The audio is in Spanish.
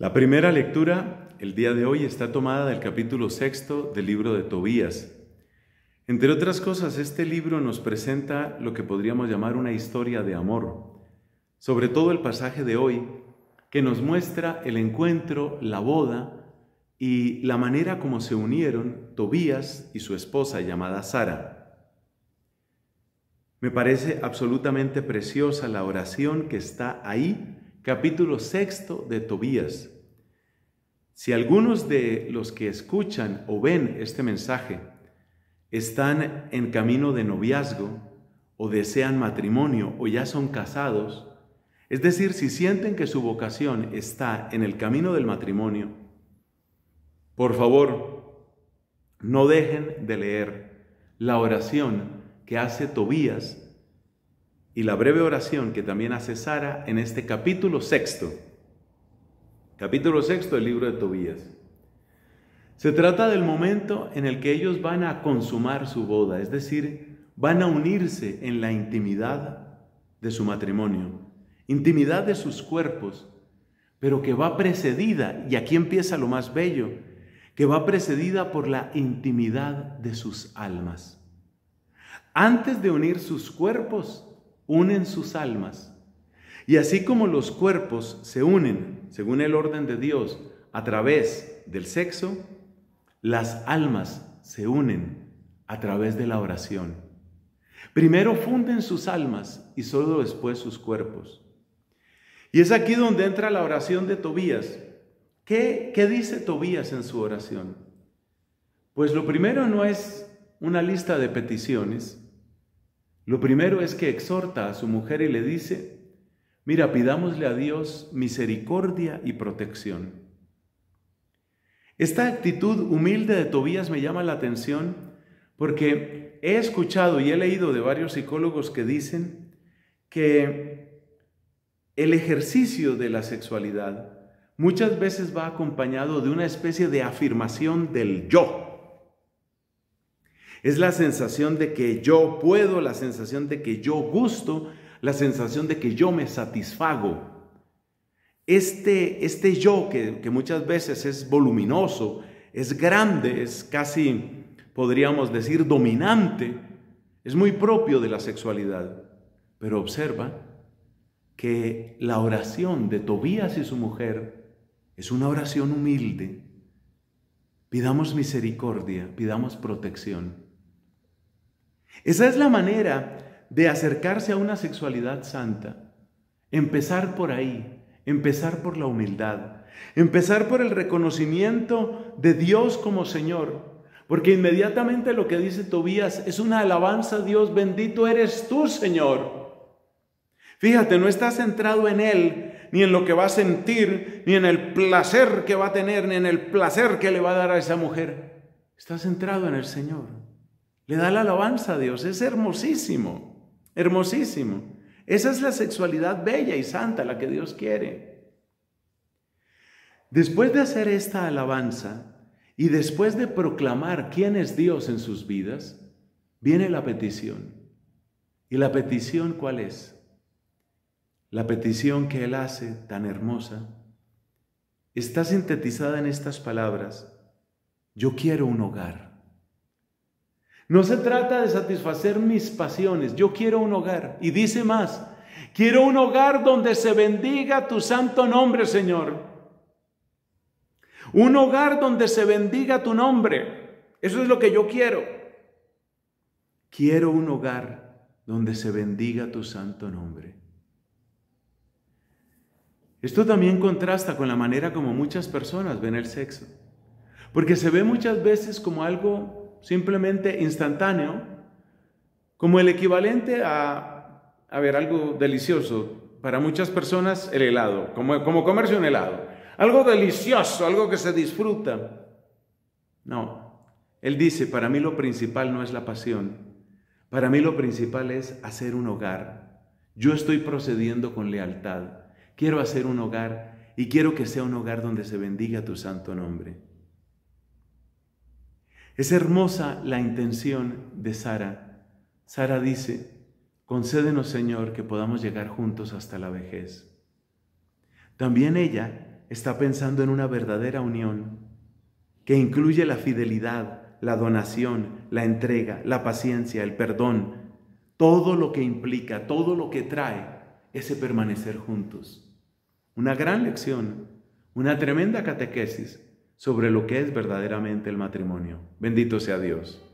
La primera lectura el día de hoy está tomada del capítulo sexto del libro de Tobías. Entre otras cosas, este libro nos presenta lo que podríamos llamar una historia de amor, sobre todo el pasaje de hoy, que nos muestra el encuentro, la boda y la manera como se unieron Tobías y su esposa llamada Sara. Me parece absolutamente preciosa la oración que está ahí capítulo sexto de Tobías. Si algunos de los que escuchan o ven este mensaje están en camino de noviazgo o desean matrimonio o ya son casados, es decir, si sienten que su vocación está en el camino del matrimonio, por favor, no dejen de leer la oración que hace Tobías y la breve oración que también hace Sara en este capítulo sexto, capítulo sexto del libro de Tobías. Se trata del momento en el que ellos van a consumar su boda, es decir, van a unirse en la intimidad de su matrimonio, intimidad de sus cuerpos, pero que va precedida, y aquí empieza lo más bello, que va precedida por la intimidad de sus almas. Antes de unir sus cuerpos, unen sus almas. Y así como los cuerpos se unen, según el orden de Dios, a través del sexo, las almas se unen a través de la oración. Primero funden sus almas y solo después sus cuerpos. Y es aquí donde entra la oración de Tobías. ¿Qué, qué dice Tobías en su oración? Pues lo primero no es una lista de peticiones, lo primero es que exhorta a su mujer y le dice, mira, pidámosle a Dios misericordia y protección. Esta actitud humilde de Tobías me llama la atención porque he escuchado y he leído de varios psicólogos que dicen que el ejercicio de la sexualidad muchas veces va acompañado de una especie de afirmación del yo. Es la sensación de que yo puedo, la sensación de que yo gusto, la sensación de que yo me satisfago. Este, este yo que, que muchas veces es voluminoso, es grande, es casi, podríamos decir, dominante, es muy propio de la sexualidad. Pero observa que la oración de Tobías y su mujer es una oración humilde. Pidamos misericordia, pidamos protección. Esa es la manera de acercarse a una sexualidad santa. Empezar por ahí, empezar por la humildad, empezar por el reconocimiento de Dios como Señor, porque inmediatamente lo que dice Tobías es una alabanza a Dios, bendito eres tú, Señor. Fíjate, no está centrado en Él, ni en lo que va a sentir, ni en el placer que va a tener, ni en el placer que le va a dar a esa mujer. Está centrado en el Señor. Le da la alabanza a Dios. Es hermosísimo, hermosísimo. Esa es la sexualidad bella y santa, la que Dios quiere. Después de hacer esta alabanza y después de proclamar quién es Dios en sus vidas, viene la petición. ¿Y la petición cuál es? La petición que Él hace tan hermosa está sintetizada en estas palabras. Yo quiero un hogar. No se trata de satisfacer mis pasiones, yo quiero un hogar. Y dice más, quiero un hogar donde se bendiga tu santo nombre, Señor. Un hogar donde se bendiga tu nombre. Eso es lo que yo quiero. Quiero un hogar donde se bendiga tu santo nombre. Esto también contrasta con la manera como muchas personas ven el sexo, porque se ve muchas veces como algo simplemente instantáneo, como el equivalente a, a ver, algo delicioso. Para muchas personas el helado, como, como comerse un helado. Algo delicioso, algo que se disfruta. No, él dice, para mí lo principal no es la pasión, para mí lo principal es hacer un hogar. Yo estoy procediendo con lealtad. Quiero hacer un hogar y quiero que sea un hogar donde se bendiga tu santo nombre. Es hermosa la intención de Sara. Sara dice, concédenos Señor que podamos llegar juntos hasta la vejez. También ella está pensando en una verdadera unión que incluye la fidelidad, la donación, la entrega, la paciencia, el perdón, todo lo que implica, todo lo que trae ese permanecer juntos. Una gran lección, una tremenda catequesis sobre lo que es verdaderamente el matrimonio. Bendito sea Dios.